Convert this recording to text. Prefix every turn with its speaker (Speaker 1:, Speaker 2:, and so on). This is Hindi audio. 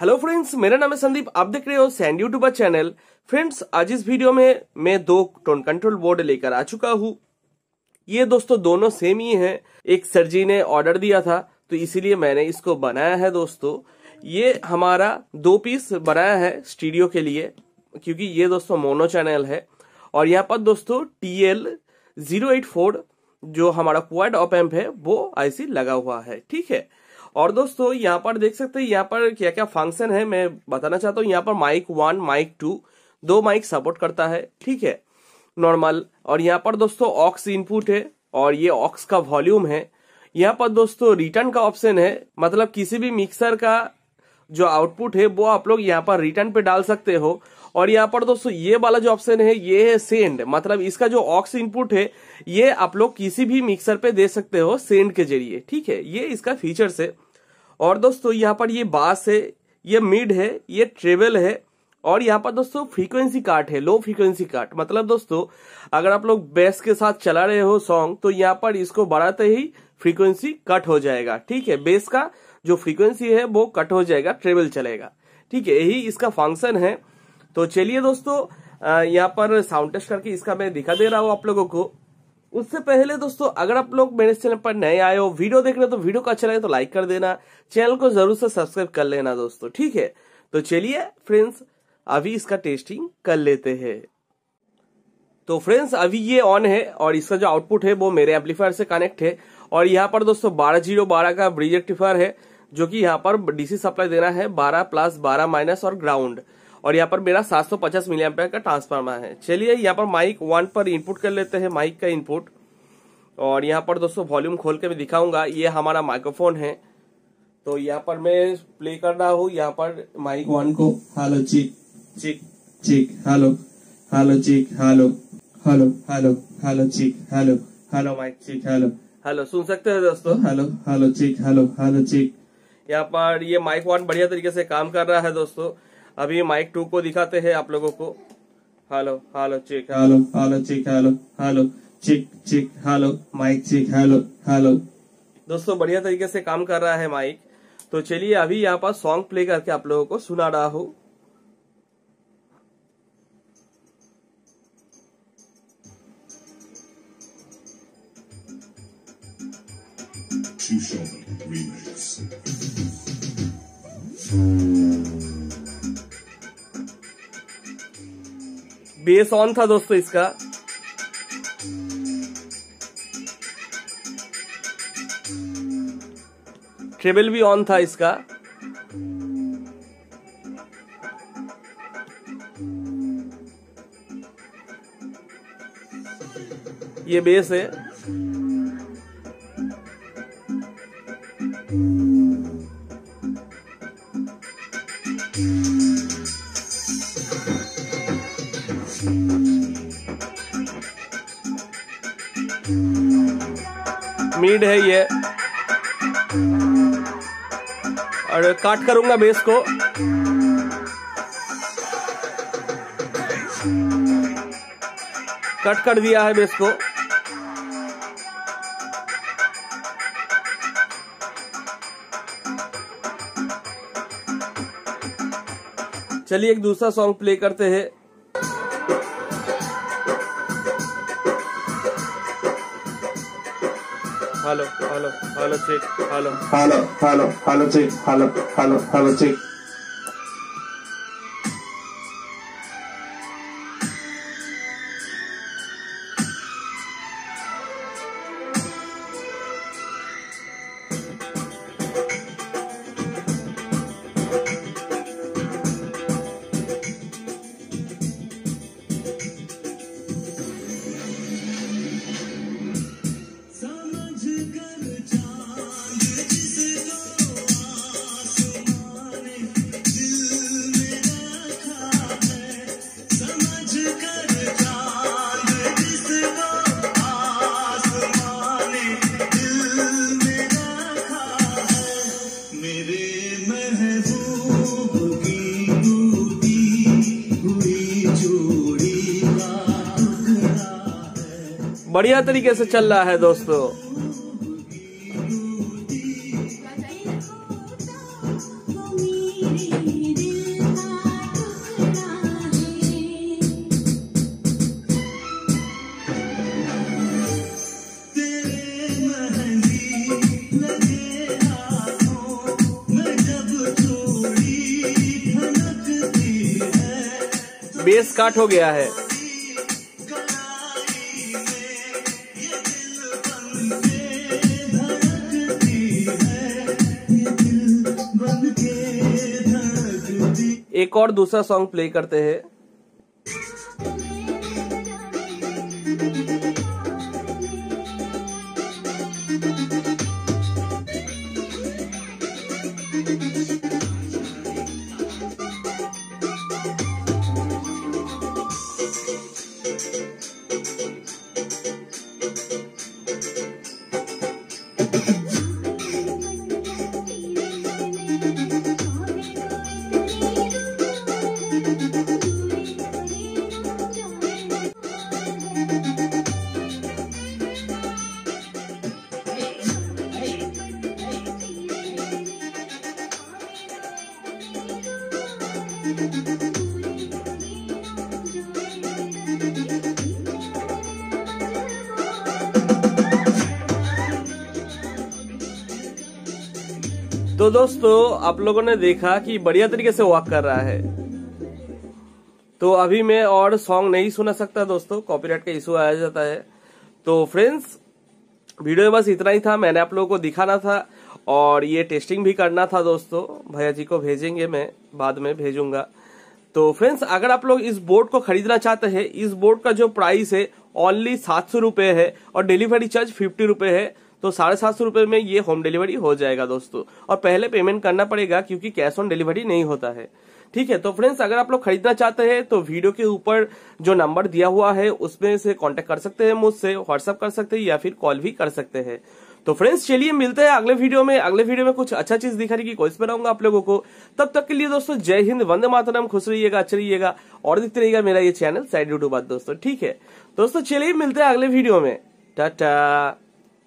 Speaker 1: हेलो फ्रेंड्स मेरा नाम है संदीप। आप देख रहे हो सैंड यूट्यूबर चैनल फ्रेंड्स आज इस वीडियो में मैं दो टोन कंट्रोल बोर्ड लेकर आ चुका हूँ। ये दोस्तों दोनों सेम ही हैं। एक सर जी ने ऑर्डर दिया था तो इसीलिए मैंने इसको बनाया है दोस्तों। ये हमारा दो पीस बनाया है स्टूडियो के लिए, क्योंकि ये दोस्तों मोनो चैनल है। और यहाँ पर दोस्तों T L zero eight four जो हमारा क्वाड ऑप एम्प है, वो आईसी लगा हुआ है। ठीक है? और दोस्तों, यहाँ पर देख सकते हैं, यहाँ पर क्या क्या फ़ंक्शन है, मैं बताना चाहता हूँ। यहाँ पर माइक वन माइक टू दो माइक सपोर्ट करता है, ठीक है? नॉर्मल और यहाँ पर दोस्तों ऑक्स इनपुट है, और ये ऑक्स का वॉल्यूम है। यहाँ पर दोस्तों रिटर्न का ऑप्शन है मतलब किसी भी मिक्सर का जो आउटपुट है, वो आप लोग यहाँ पर रिटर्न पे डाल सकते हो। और यहाँ पर दोस्तों, ये वाला जो ऑप्शन है, ये है सेंड मतलब इसका जो ऑक्स इनपुट है, ये आप लोग किसी भी मिक्सर पे दे सकते हो सेंड के ज़रिए, ठीक है? ये इसका फीचर्स है। और दोस्तों, यहाँ पर ये बास है, ये मिड है, ये ट्रेवल है, और यहाँ पर दोस्तों फ्रीक्वेंसी काट है लो फ्रीक्वेंसी काट मतलब दोस्तों, अगर आप लोग बेस के साथ चला रहे हो सॉन्ग तो यहाँ पर इसको बढ़ाते ही फ्रीक्वेंसी कट हो जाएगा, ठीक है? बेस का जो फ्रीक्वेंसी है, वो कट हो जाएगा ट्रेवल चलेगा, ठीक है? यही इसका फ़ंक्शन है। तो चलिए दोस्तों यहाँ पर साउंड टेस्ट करके इसका मैं दिखा दे रहा हूँ आप लोगों को। उससे पहले दोस्तों, अगर आप लोग मेरे चैनल पर नए आए हो, वीडियो देख रहे हो तो वीडियो को अच्छा लगे तो लाइक कर देना। चैनल को ज़रूर से सब्सक्राइब कर लेना दोस्तों, ठीक है? तो चलिए फ्रेंड्स अभी इसका टेस्टिंग कर लेते हैं। तो फ्रेंड्स अभी ये ऑन है और इसका जो आउटपुट है, वो मेरे एम्पलीफायर से कनेक्ट है। और यहाँ पर दोस्तों, बारह ज़ीरो बारह का ब्रिज रेक्टिफायर है, जो कि यहाँ पर डीसी सप्लाई देना है, बारह प्लस बारह माइनस और ग्राउंड और यहाँ पर मेरा 750 सौ पचास मिली का ट्रांसफार्मर है। चलिए यहाँ पर माइक वन पर इनपुट कर लेते हैं माइक का इनपुट और यहाँ पर दोस्तों वॉल्यूम खोल के मैं दिखाऊँगा। ये हमारा माइक्रोफोन है। तो यहाँ पर मैं प्ले कर रहा हूँ। यहाँ पर माइक वन को। Hello check check check hello hello check hello hello hello hello check hello hello mic check hello hello सुन सकते हैं दोस्तों? Hello hello check hello hello check यहाँ पर ये माइक वन बढ़िया तरीके से काम कर रहा है दोस्तों। अभी माइक टू को दिखाते हैं आप लोगों को। Hello hello check hello hello check hello hello check check hello mic check hello hello दोस्तों बढ़िया तरीके से काम कर रहा है माइक तो चलिए अभी यहाँ पर सॉन्ग प्ले करके आप लोगों को सुना रहा हूँ। Remix. बेस ऑन था दोस्तों इसका। ट्रेबल भी ऑन था इसका। ये बेस है। मीड है ये। और काट करूँगा बेस को। कट कर दिया है बेस को। चलिए एक दूसरा सॉन्ग प्ले करते हैं। hello, hello, hello, check, hello,
Speaker 2: hello, hello, hello, check, hello, hello, hello, check.
Speaker 1: बढ़िया तरीके से चल रहा है दोस्तों। बेस काट हो गया है। एक और दूसरा सॉन्ग प्ले करते हैं। तो दोस्तों, आप लोगों ने देखा कि बढ़िया तरीके से वॉक कर रहा है। तो अभी मैं और सॉन्ग नहीं सुना सकता दोस्तों कॉपीराइट का इशू आया जाता है। तो फ्रेंड्स वीडियो में बस इतना ही था, मैंने आप लोगों को दिखाना था। और ये टेस्टिंग भी करना था दोस्तों। भैया जी को भेजेंगे मैं, बाद में भेजूँगा। तो फ्रेंड्स अगर आप लोग इस बोर्ड को खरीदना चाहते हैं, इस बोर्ड का जो प्राइस है ओनली सात सौ रुपए है और डिलीवरी चार्ज फिफ्टी रुपए है तो साढ़े सात सौ रुपए में ये होम डिलीवरी हो जाएगा दोस्तों। और पहले पेमेंट करना पड़ेगा क्योंकि कैश ऑन डिलीवरी नहीं होता है। ठीक है तो फ्रेंड्स अगर आप लोग खरीदना चाहते हैं तो वीडियो के ऊपर जो नंबर दिया हुआ है, उसमें से कांटेक्ट कर सकते हैं मुझसे व्हाट्सअप कर सकते हैं या फिर कॉल भी कर सकते हैं। तो फ्रेंड्स चलिए मिलते हैं अगले वीडियो में। अगले वीडियो में कुछ अच्छा चीज़ दिखाने की कोशिश बनाऊँगा आप लोगों को। तब तक के लिए दोस्तों, जय हिंद, वंदे मातरम। खुश रहिएगा अच्छा रहिएगा। और दिखते रहिएगा मेरा ये चैनल साइड यूट्यूब दोस्तों, ठीक है? दोस्तों, चलिए मिलते हैं अगले वीडियो में। टाटा